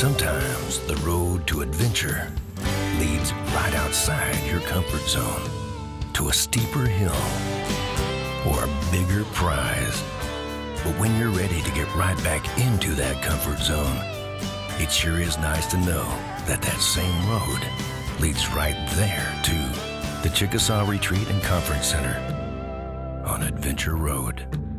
Sometimes the road to adventure leads right outside your comfort zone to a steeper hill or a bigger prize. But when you're ready to get right back into that comfort zone, it sure is nice to know that that same road leads right there to the Chickasaw Retreat and Conference Center on Adventure Road.